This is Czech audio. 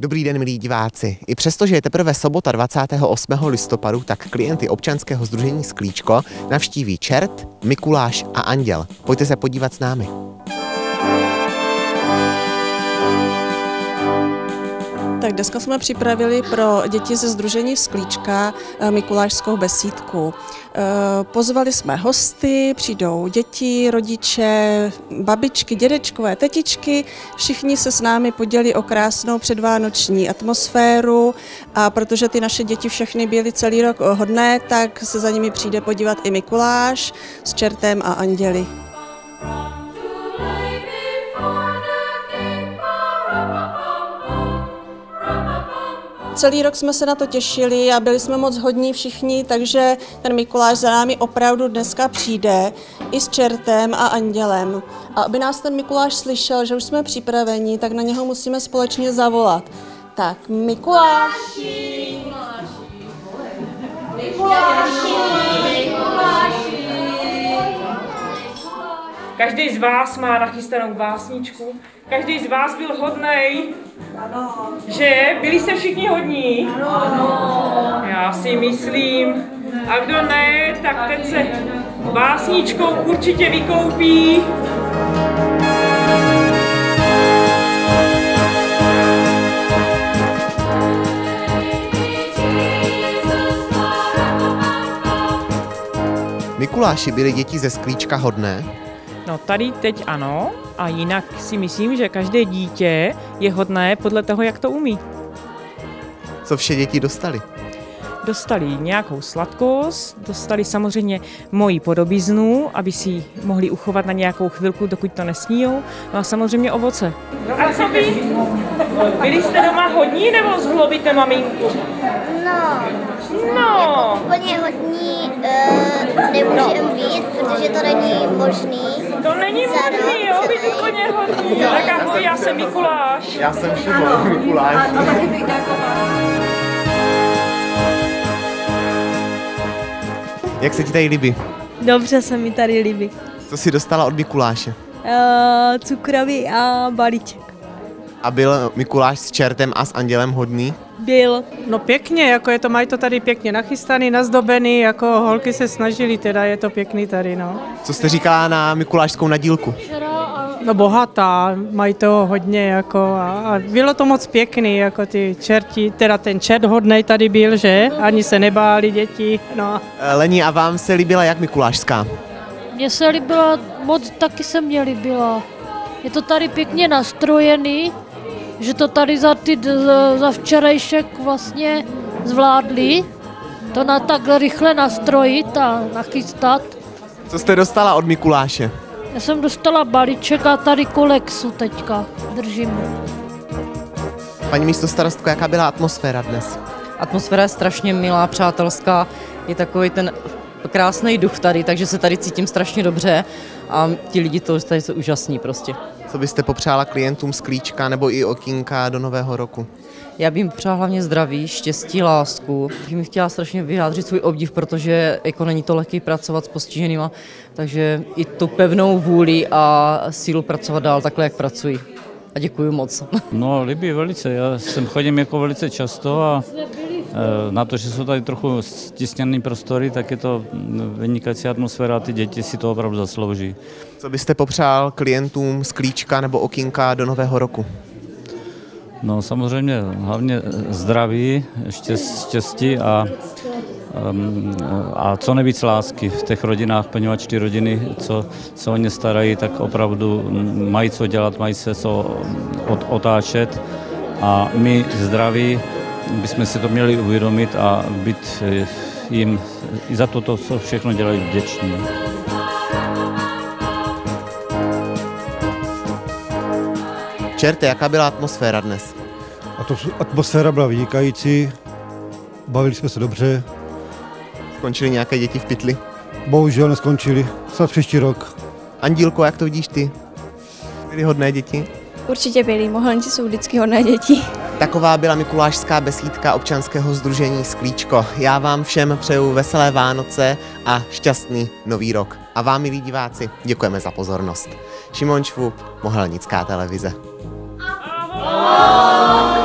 Dobrý den, milí diváci. I přesto, že je teprve sobota 28. listopadu, tak klienty občanského združení Sklíčko navštíví čert, Mikuláš a Anděl. Pojďte se podívat s námi. Tak dneska jsme připravili pro děti ze Združení Sklíčka eh, Mikulášskou besídku. Eh, pozvali jsme hosty, přijdou děti, rodiče, babičky, dědečkové, tetičky. Všichni se s námi podělí o krásnou předvánoční atmosféru a protože ty naše děti všechny byly celý rok hodné, tak se za nimi přijde podívat i Mikuláš s čertem a anděli. Celý rok jsme se na to těšili a byli jsme moc hodní všichni, takže ten Mikuláš za námi opravdu dneska přijde i s čertem a andělem. A aby nás ten Mikuláš slyšel, že už jsme připraveni, tak na něho musíme společně zavolat. Tak, Mikuláši! Mikuláši! Mikuláši! Každý z vás má nachystanou básničku, každý z vás byl hodnej. Ano. Že? Byli jste všichni hodní? Ano. Já si myslím. A kdo ne, tak ten se básničkou určitě vykoupí. Mikuláši byly děti ze sklíčka hodné? No tady teď ano, a jinak si myslím, že každé dítě je hodné podle toho, jak to umí. Co vše děti dostali? Dostali nějakou sladkost, dostali samozřejmě moji podobiznu, aby si ji mohli uchovat na nějakou chvilku, dokud to nesníjou, no a samozřejmě ovoce. A co vy? Byli jste doma hodní nebo zhlobíte maminku? No, No, jako úplně hodní uh, nemůžeme no. být, protože to není možný. to není Za možný, jo, být úplně hodní. Tak ahoj, já jsem Mikuláš. Já jsem Šimon, Mikuláš. Jak se ti tady líbí? Dobře se mi tady líbí. Co jsi dostala od Mikuláše? Uh, cukroví a balíček. A byl Mikuláš s čertem a s andělem hodný? Byl. No pěkně, jako je to, mají to tady pěkně nachystaný, nazdobený, jako holky se snažili, teda je to pěkný tady, no. Co jste říkala na mikulášskou nadílku? No bohatá, mají to hodně, jako a, a bylo to moc pěkný, jako ty čerti, teda ten čert hodnej tady byl, že? Ani se nebáli děti, no. Eh, Lení, a vám se líbila jak mikulášská? Mně se líbila, moc taky se mně líbila. Je to tady pěkně nastrojený, že to tady za, ty, za včerejšek vlastně zvládli. To na tak rychle nastrojit a nachystat. Co jste dostala od Mikuláše? Já jsem dostala balíček a tady kolexu teďka držím. Paní místo starostko, jaká byla atmosféra dnes? Atmosféra je strašně milá, přátelská, je takový ten krásný duch tady, takže se tady cítím strašně dobře a ti lidi to tady jsou úžasní prostě. Co byste popřála klientům z klíčka nebo i okýnka do nového roku? Já bych jim přála hlavně zdraví, štěstí, lásku. Bych mi chtěla strašně vyjádřit svůj obdiv, protože jako není to lehký pracovat s postiženýma, takže i tu pevnou vůli a sílu pracovat dál takhle, jak pracuji. A děkuji moc. No, líbí velice. Já sem chodím jako velice často a na to, že jsou tady trochu stisněné prostory, tak je to vynikající atmosféra a ty děti si to opravdu zaslouží. Co byste popřál klientům z klíčka nebo okýnka do nového roku? No samozřejmě hlavně zdraví, štěst, štěstí a, um, a co nejvíc lásky v těch rodinách, poněvadž ty rodiny, co se o ně starají, tak opravdu mají co dělat, mají se co otáčet a my zdraví bychom si to měli uvědomit a být eh, jim i za to, co všechno dělají vděční. Čerte, jaká byla atmosféra dnes? A to atmosféra byla vynikající, bavili jsme se dobře, Skončily nějaké děti v pytli? bohužel neskončili, snad příští rok. Andílko, jak to vidíš ty? Byly hodné děti? Určitě byli, mohelníci jsou vždycky hodné děti. Taková byla Mikulášská besídka občanského združení Sklíčko. Já vám všem přeju veselé Vánoce a šťastný nový rok. A vám, milí diváci, děkujeme za pozornost. Šimon Čvup, Mohelnická televize. Ahoj!